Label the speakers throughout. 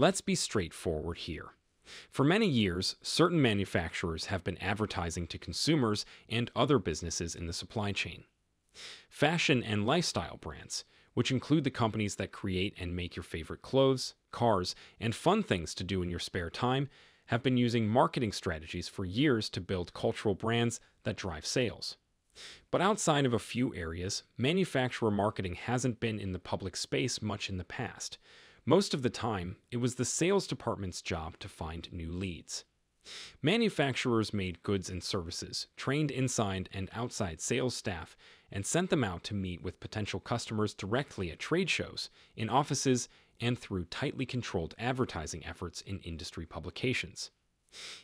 Speaker 1: Let's be straightforward here. For many years, certain manufacturers have been advertising to consumers and other businesses in the supply chain. Fashion and lifestyle brands, which include the companies that create and make your favorite clothes, cars, and fun things to do in your spare time, have been using marketing strategies for years to build cultural brands that drive sales. But outside of a few areas, manufacturer marketing hasn't been in the public space much in the past. Most of the time, it was the sales department's job to find new leads. Manufacturers made goods and services, trained inside and outside sales staff, and sent them out to meet with potential customers directly at trade shows, in offices, and through tightly controlled advertising efforts in industry publications.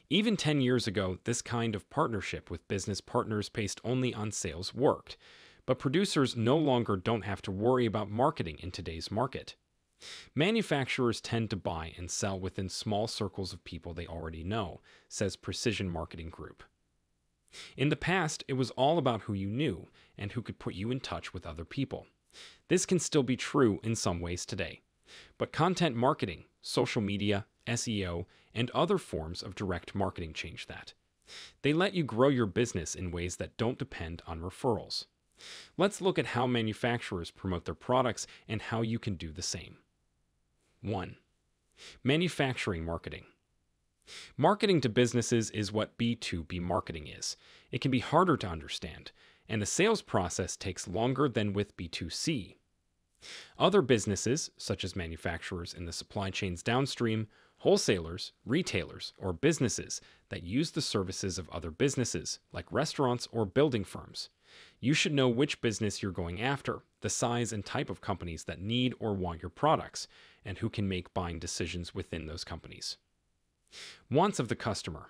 Speaker 1: Even 10 years ago, this kind of partnership with business partners based only on sales worked, but producers no longer don't have to worry about marketing in today's market. Manufacturers tend to buy and sell within small circles of people they already know, says Precision Marketing Group. In the past, it was all about who you knew and who could put you in touch with other people. This can still be true in some ways today. But content marketing, social media, SEO, and other forms of direct marketing change that. They let you grow your business in ways that don't depend on referrals. Let's look at how manufacturers promote their products and how you can do the same. 1. Manufacturing marketing. Marketing to businesses is what B2B marketing is. It can be harder to understand, and the sales process takes longer than with B2C. Other businesses, such as manufacturers in the supply chains downstream, wholesalers, retailers, or businesses that use the services of other businesses, like restaurants or building firms. You should know which business you're going after, the size and type of companies that need or want your products, and who can make buying decisions within those companies. Wants of the customer.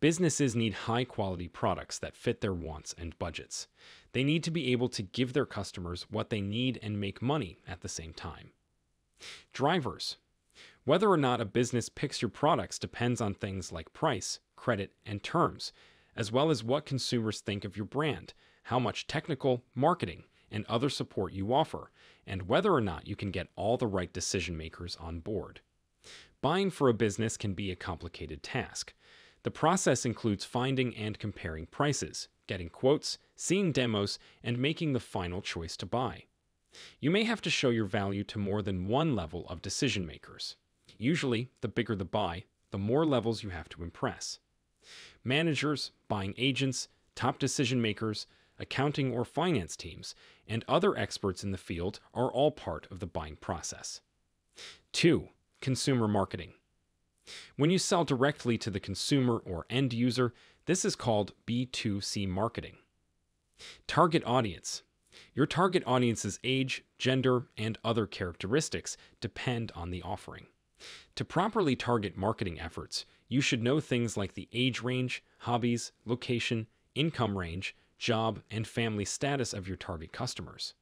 Speaker 1: Businesses need high quality products that fit their wants and budgets. They need to be able to give their customers what they need and make money at the same time. Drivers. Whether or not a business picks your products depends on things like price, credit, and terms, as well as what consumers think of your brand, how much technical, marketing, and other support you offer, and whether or not you can get all the right decision makers on board. Buying for a business can be a complicated task. The process includes finding and comparing prices, getting quotes, seeing demos, and making the final choice to buy. You may have to show your value to more than one level of decision makers. Usually, the bigger the buy, the more levels you have to impress. Managers, buying agents, top decision makers, accounting or finance teams, and other experts in the field are all part of the buying process. 2. Consumer marketing. When you sell directly to the consumer or end user, this is called B2C marketing. Target audience. Your target audience's age, gender, and other characteristics depend on the offering. To properly target marketing efforts, you should know things like the age range, hobbies, location, income range, job, and family status of your target customers.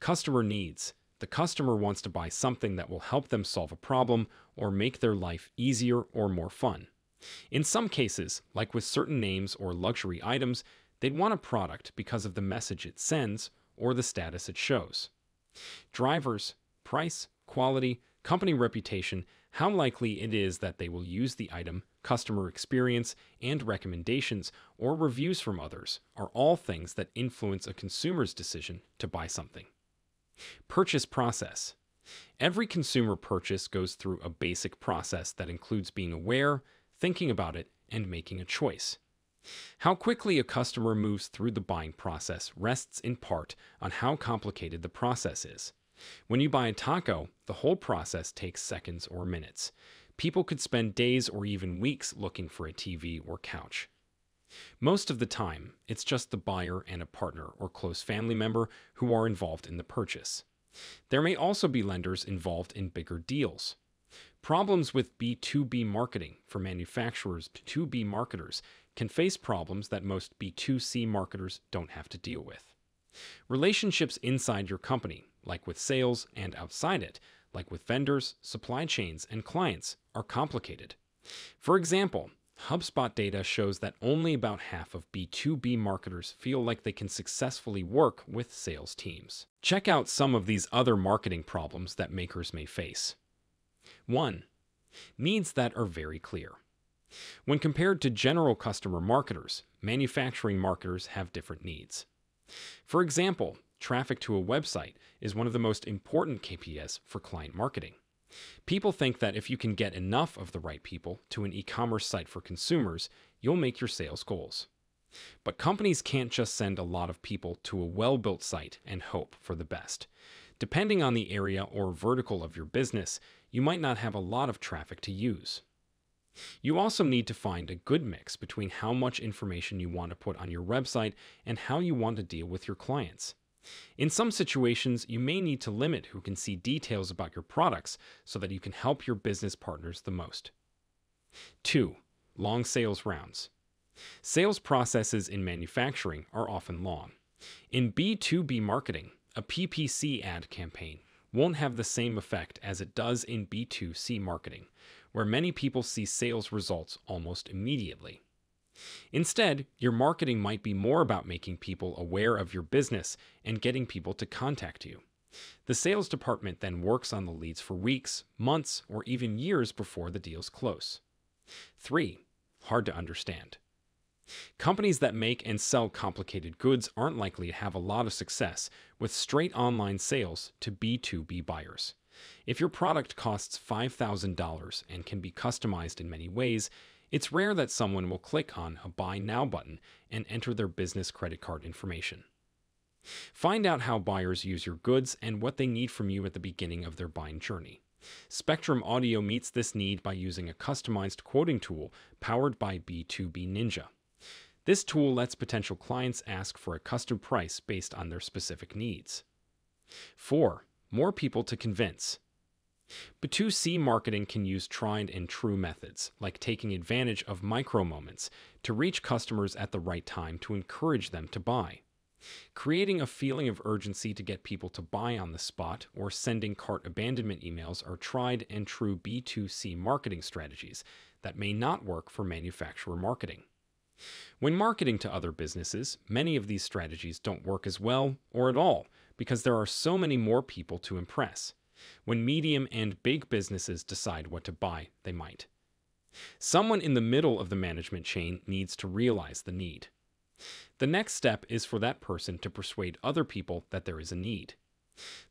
Speaker 1: Customer needs. The customer wants to buy something that will help them solve a problem or make their life easier or more fun. In some cases, like with certain names or luxury items, they'd want a product because of the message it sends or the status it shows. Drivers, price, quality, company reputation, how likely it is that they will use the item, customer experience, and recommendations or reviews from others are all things that influence a consumer's decision to buy something. Purchase process. Every consumer purchase goes through a basic process that includes being aware, thinking about it, and making a choice. How quickly a customer moves through the buying process rests in part on how complicated the process is. When you buy a taco, the whole process takes seconds or minutes. People could spend days or even weeks looking for a TV or couch. Most of the time, it's just the buyer and a partner or close family member who are involved in the purchase. There may also be lenders involved in bigger deals. Problems with B2B marketing for manufacturers to B marketers can face problems that most B2C marketers don't have to deal with. Relationships inside your company, like with sales, and outside it, like with vendors, supply chains, and clients, are complicated. For example, HubSpot data shows that only about half of B2B marketers feel like they can successfully work with sales teams. Check out some of these other marketing problems that makers may face. 1. Needs that are very clear. When compared to general customer marketers, manufacturing marketers have different needs. For example, traffic to a website is one of the most important KPIs for client marketing. People think that if you can get enough of the right people to an e commerce site for consumers, you'll make your sales goals. But companies can't just send a lot of people to a well built site and hope for the best. Depending on the area or vertical of your business, you might not have a lot of traffic to use. You also need to find a good mix between how much information you want to put on your website and how you want to deal with your clients. In some situations, you may need to limit who can see details about your products so that you can help your business partners the most. 2. Long sales rounds. Sales processes in manufacturing are often long. In B2B marketing, a PPC ad campaign won't have the same effect as it does in B2C marketing, where many people see sales results almost immediately. Instead, your marketing might be more about making people aware of your business and getting people to contact you. The sales department then works on the leads for weeks, months, or even years before the deal's close. 3. Hard to understand. Companies that make and sell complicated goods aren't likely to have a lot of success with straight online sales to B2B buyers. If your product costs $5,000 and can be customized in many ways, it's rare that someone will click on a Buy Now button and enter their business credit card information. Find out how buyers use your goods and what they need from you at the beginning of their buying journey. Spectrum Audio meets this need by using a customized quoting tool powered by B2B Ninja. This tool lets potential clients ask for a custom price based on their specific needs. 4. More people to convince. B2C marketing can use tried and true methods, like taking advantage of micro moments to reach customers at the right time to encourage them to buy. Creating a feeling of urgency to get people to buy on the spot or sending cart abandonment emails are tried and true B2C marketing strategies that may not work for manufacturer marketing. When marketing to other businesses, many of these strategies don't work as well or at all because there are so many more people to impress. When medium and big businesses decide what to buy, they might. Someone in the middle of the management chain needs to realize the need. The next step is for that person to persuade other people that there is a need.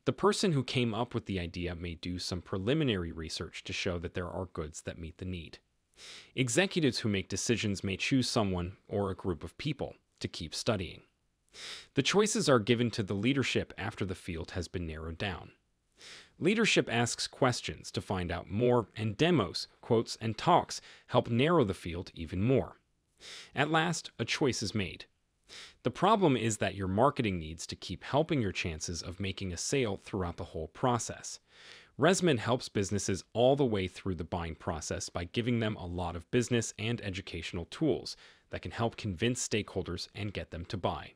Speaker 1: The person who came up with the idea may do some preliminary research to show that there are goods that meet the need. Executives who make decisions may choose someone or a group of people to keep studying. The choices are given to the leadership after the field has been narrowed down. Leadership asks questions to find out more, and demos, quotes, and talks help narrow the field even more. At last, a choice is made. The problem is that your marketing needs to keep helping your chances of making a sale throughout the whole process. Resmin helps businesses all the way through the buying process by giving them a lot of business and educational tools that can help convince stakeholders and get them to buy.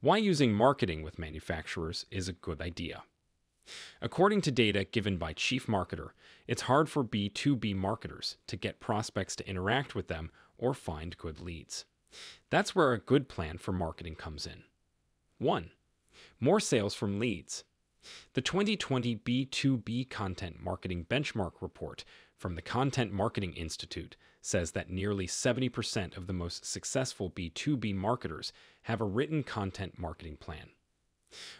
Speaker 1: Why using marketing with manufacturers is a good idea. According to data given by Chief Marketer, it's hard for B2B marketers to get prospects to interact with them or find good leads. That's where a good plan for marketing comes in. 1. More sales from leads. The 2020 B2B Content Marketing Benchmark Report from the Content Marketing Institute says that nearly 70% of the most successful B2B marketers have a written content marketing plan.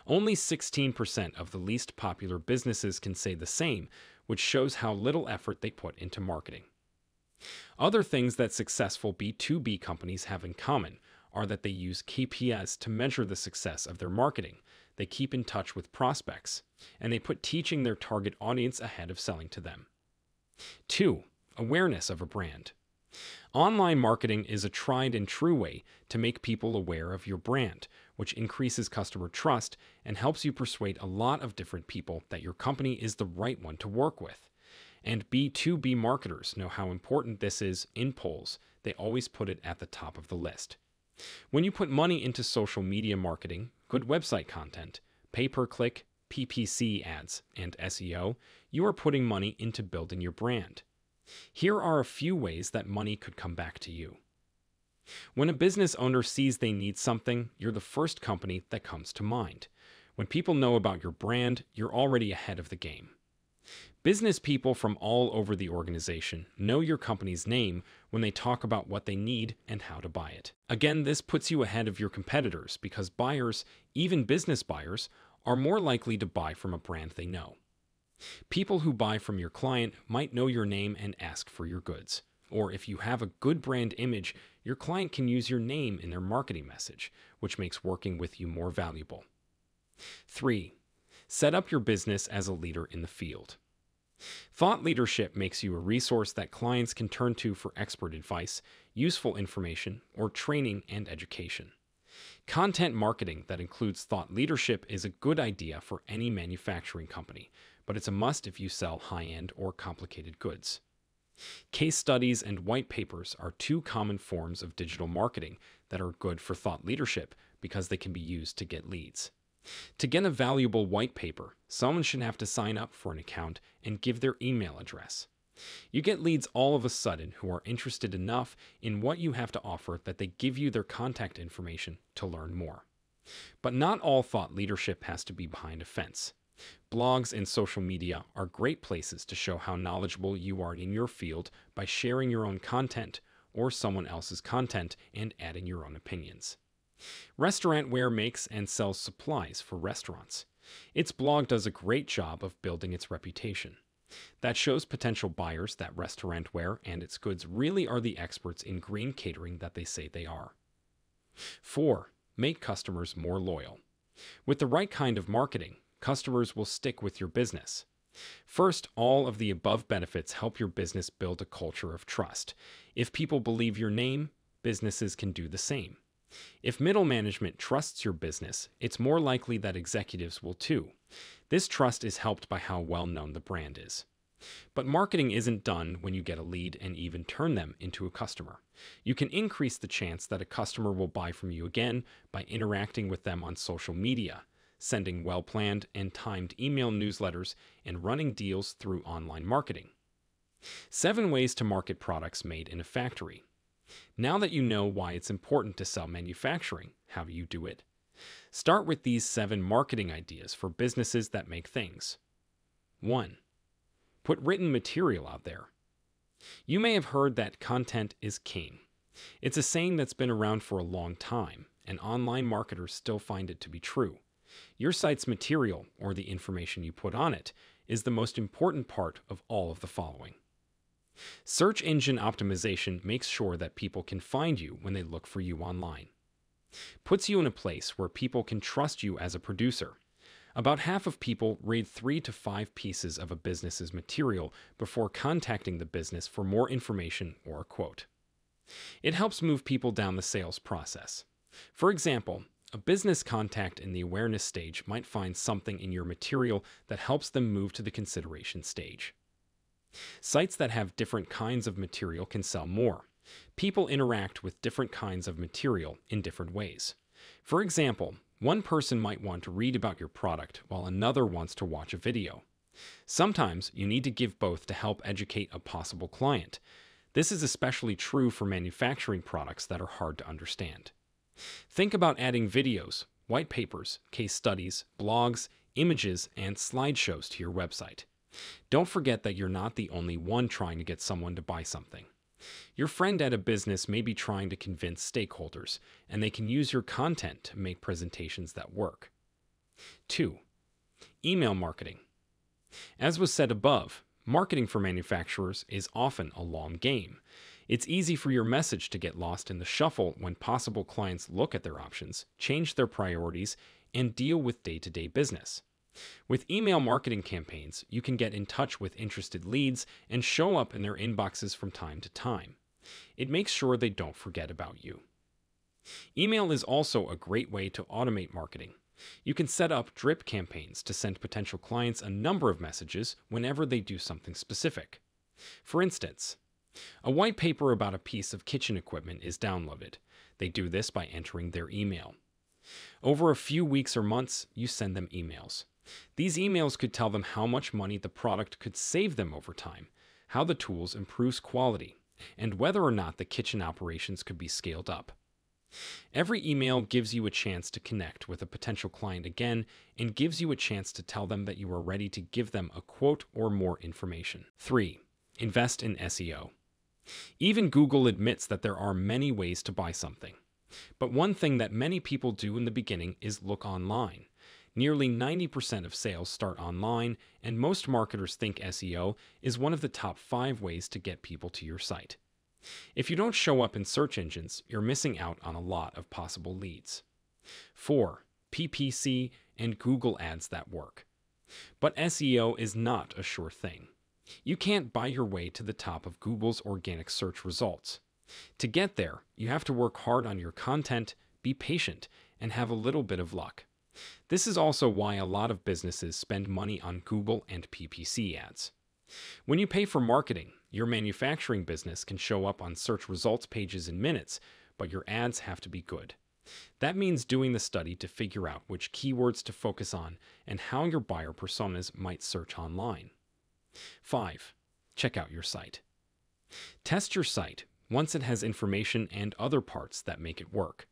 Speaker 1: Only 16% of the least popular businesses can say the same, which shows how little effort they put into marketing. Other things that successful B2B companies have in common are that they use KPIs to measure the success of their marketing, they keep in touch with prospects, and they put teaching their target audience ahead of selling to them. 2. Awareness of a brand. Online marketing is a tried and true way to make people aware of your brand, which increases customer trust and helps you persuade a lot of different people that your company is the right one to work with. And B2B marketers know how important this is in polls. They always put it at the top of the list. When you put money into social media marketing, good website content, pay per click, PPC ads, and SEO, you are putting money into building your brand. Here are a few ways that money could come back to you. When a business owner sees they need something, you're the first company that comes to mind. When people know about your brand, you're already ahead of the game. Business people from all over the organization know your company's name when they talk about what they need and how to buy it. Again, this puts you ahead of your competitors because buyers, even business buyers, are more likely to buy from a brand they know. People who buy from your client might know your name and ask for your goods. Or if you have a good brand image, your client can use your name in their marketing message, which makes working with you more valuable. 3. Set up your business as a leader in the field. Thought leadership makes you a resource that clients can turn to for expert advice, useful information, or training and education. Content marketing that includes thought leadership is a good idea for any manufacturing company, but it's a must if you sell high end or complicated goods. Case studies and white papers are two common forms of digital marketing that are good for thought leadership because they can be used to get leads. To get a valuable white paper, someone should have to sign up for an account and give their email address. You get leads all of a sudden who are interested enough in what you have to offer that they give you their contact information to learn more. But not all thought leadership has to be behind a fence. Blogs and social media are great places to show how knowledgeable you are in your field by sharing your own content or someone else's content and adding your own opinions. Restaurantware makes and sells supplies for restaurants. Its blog does a great job of building its reputation. That shows potential buyers that Restaurantware and its goods really are the experts in green catering that they say they are. 4. Make customers more loyal. With the right kind of marketing, customers will stick with your business. First, all of the above benefits help your business build a culture of trust. If people believe your name, businesses can do the same. If middle management trusts your business, it's more likely that executives will too. This trust is helped by how well known the brand is. But marketing isn't done when you get a lead and even turn them into a customer. You can increase the chance that a customer will buy from you again by interacting with them on social media, sending well planned and timed email newsletters, and running deals through online marketing. Seven ways to market products made in a factory. Now that you know why it's important to sell manufacturing, how do you do it? Start with these seven marketing ideas for businesses that make things. 1. Put written material out there. You may have heard that content is king. It's a saying that's been around for a long time, and online marketers still find it to be true. Your site's material, or the information you put on it, is the most important part of all of the following. Search engine optimization makes sure that people can find you when they look for you online. Puts you in a place where people can trust you as a producer. About half of people read three to five pieces of a business's material before contacting the business for more information or a quote. It helps move people down the sales process. For example, a business contact in the awareness stage might find something in your material that helps them move to the consideration stage. Sites that have different kinds of material can sell more. People interact with different kinds of material in different ways. For example, one person might want to read about your product while another wants to watch a video. Sometimes you need to give both to help educate a possible client. This is especially true for manufacturing products that are hard to understand. Think about adding videos, white papers, case studies, blogs, images, and slideshows to your website. Don't forget that you're not the only one trying to get someone to buy something. Your friend at a business may be trying to convince stakeholders, and they can use your content to make presentations that work. 2. Email marketing. As was said above, marketing for manufacturers is often a long game. It's easy for your message to get lost in the shuffle when possible clients look at their options, change their priorities, and deal with day to day business. With email marketing campaigns, you can get in touch with interested leads and show up in their inboxes from time to time. It makes sure they don't forget about you. Email is also a great way to automate marketing. You can set up drip campaigns to send potential clients a number of messages whenever they do something specific. For instance, a white paper about a piece of kitchen equipment is downloaded. They do this by entering their email. Over a few weeks or months, you send them emails. These emails could tell them how much money the product could save them over time, how the tools improves quality, and whether or not the kitchen operations could be scaled up. Every email gives you a chance to connect with a potential client again and gives you a chance to tell them that you are ready to give them a quote or more information. 3. Invest in SEO. Even Google admits that there are many ways to buy something. But one thing that many people do in the beginning is look online. Nearly 90% of sales start online, and most marketers think SEO is one of the top five ways to get people to your site. If you don't show up in search engines, you're missing out on a lot of possible leads. 4. PPC and Google ads that work. But SEO is not a sure thing. You can't buy your way to the top of Google's organic search results. To get there, you have to work hard on your content, be patient, and have a little bit of luck. This is also why a lot of businesses spend money on Google and PPC ads. When you pay for marketing, your manufacturing business can show up on search results pages in minutes, but your ads have to be good. That means doing the study to figure out which keywords to focus on and how your buyer personas might search online. 5. Check out your site. Test your site once it has information and other parts that make it work.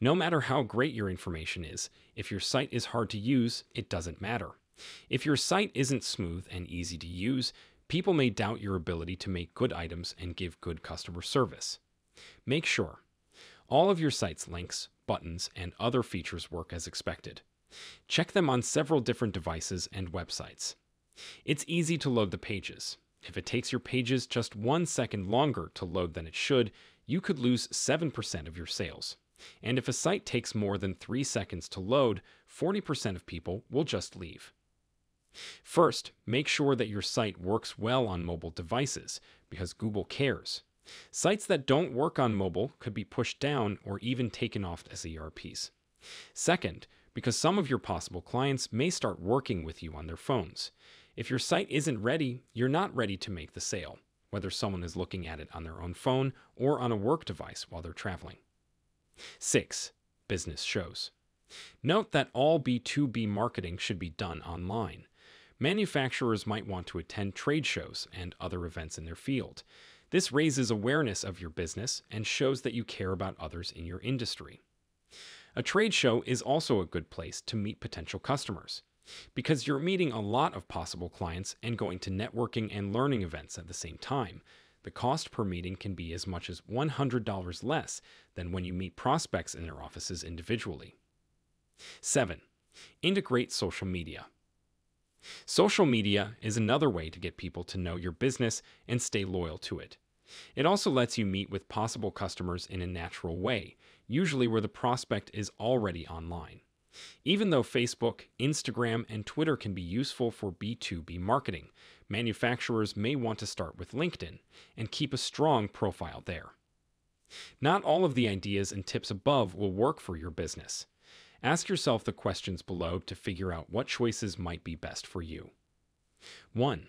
Speaker 1: No matter how great your information is, if your site is hard to use, it doesn't matter. If your site isn't smooth and easy to use, people may doubt your ability to make good items and give good customer service. Make sure all of your site's links, buttons, and other features work as expected. Check them on several different devices and websites. It's easy to load the pages. If it takes your pages just one second longer to load than it should, you could lose 7% of your sales. And if a site takes more than 3 seconds to load, 40% of people will just leave. First, make sure that your site works well on mobile devices, because Google cares. Sites that don't work on mobile could be pushed down or even taken off SERPs. Second, because some of your possible clients may start working with you on their phones. If your site isn't ready, you're not ready to make the sale, whether someone is looking at it on their own phone or on a work device while they're traveling. 6. Business shows. Note that all B2B marketing should be done online. Manufacturers might want to attend trade shows and other events in their field. This raises awareness of your business and shows that you care about others in your industry. A trade show is also a good place to meet potential customers because you're meeting a lot of possible clients and going to networking and learning events at the same time. The cost per meeting can be as much as $100 less than when you meet prospects in their offices individually. 7. Integrate social media. Social media is another way to get people to know your business and stay loyal to it. It also lets you meet with possible customers in a natural way, usually where the prospect is already online. Even though Facebook, Instagram, and Twitter can be useful for B2B marketing, manufacturers may want to start with LinkedIn and keep a strong profile there. Not all of the ideas and tips above will work for your business. Ask yourself the questions below to figure out what choices might be best for you. 1.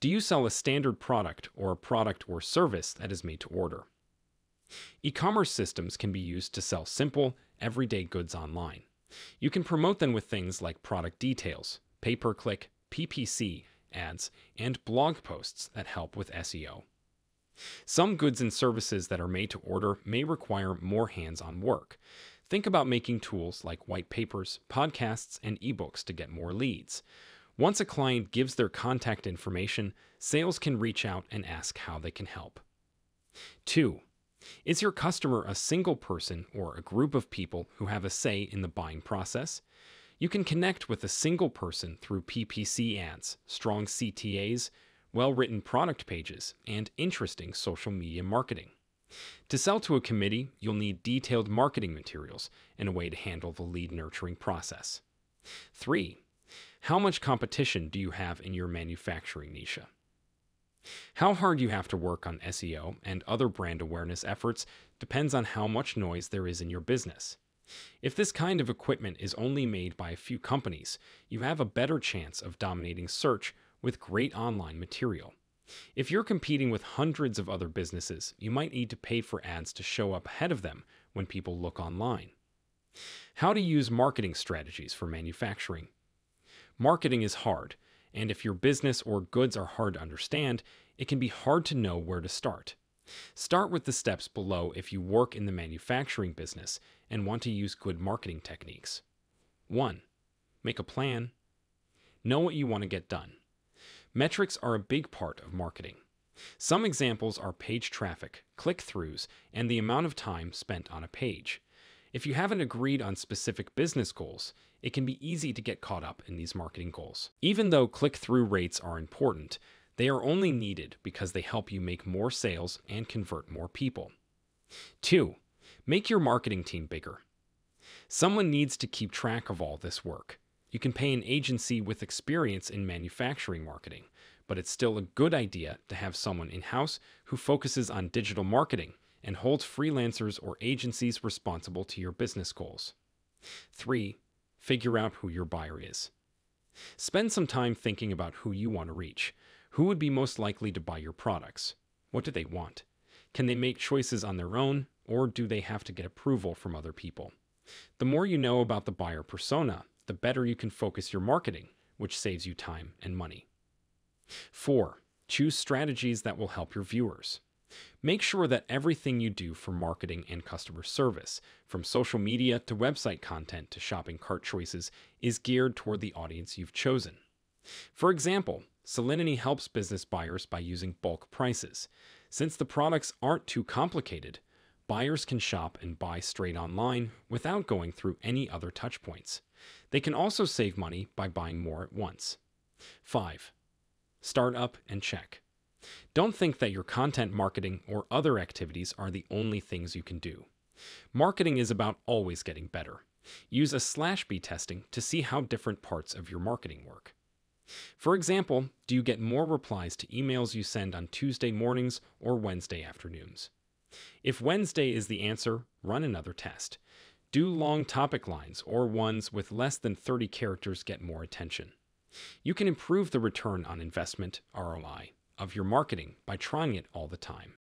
Speaker 1: Do you sell a standard product or a product or service that is made to order? E commerce systems can be used to sell simple, everyday goods online. You can promote them with things like product details, pay per click, PPC ads, and blog posts that help with SEO. Some goods and services that are made to order may require more hands on work. Think about making tools like white papers, podcasts, and ebooks to get more leads. Once a client gives their contact information, sales can reach out and ask how they can help. 2. Is your customer a single person or a group of people who have a say in the buying process? You can connect with a single person through PPC ads, strong CTAs, well written product pages, and interesting social media marketing. To sell to a committee, you'll need detailed marketing materials and a way to handle the lead nurturing process. 3. How much competition do you have in your manufacturing niche? How hard you have to work on SEO and other brand awareness efforts depends on how much noise there is in your business. If this kind of equipment is only made by a few companies, you have a better chance of dominating search with great online material. If you're competing with hundreds of other businesses, you might need to pay for ads to show up ahead of them when people look online. How to use marketing strategies for manufacturing. Marketing is hard, and if your business or goods are hard to understand, it can be hard to know where to start. Start with the steps below if you work in the manufacturing business and want to use good marketing techniques. 1. Make a plan. Know what you want to get done. Metrics are a big part of marketing. Some examples are page traffic, click throughs, and the amount of time spent on a page. If you haven't agreed on specific business goals, it can be easy to get caught up in these marketing goals. Even though click through rates are important, they are only needed because they help you make more sales and convert more people. 2. Make your marketing team bigger. Someone needs to keep track of all this work. You can pay an agency with experience in manufacturing marketing, but it's still a good idea to have someone in house who focuses on digital marketing and holds freelancers or agencies responsible to your business goals. 3. Figure out who your buyer is. Spend some time thinking about who you want to reach. Who would be most likely to buy your products? What do they want? Can they make choices on their own, or do they have to get approval from other people? The more you know about the buyer persona, the better you can focus your marketing, which saves you time and money. 4. Choose strategies that will help your viewers. Make sure that everything you do for marketing and customer service, from social media to website content to shopping cart choices, is geared toward the audience you've chosen. For example, Salinity helps business buyers by using bulk prices. Since the products aren't too complicated, buyers can shop and buy straight online without going through any other touchpoints. They can also save money by buying more at once. 5. Start up and check. Don't think that your content marketing or other activities are the only things you can do. Marketing is about always getting better. Use a slash B testing to see how different parts of your marketing work. For example, do you get more replies to emails you send on Tuesday mornings or Wednesday afternoons? If Wednesday is the answer, run another test. Do long topic lines or ones with less than 30 characters get more attention. You can improve the return on investment, ROI, of your marketing by trying it all the time.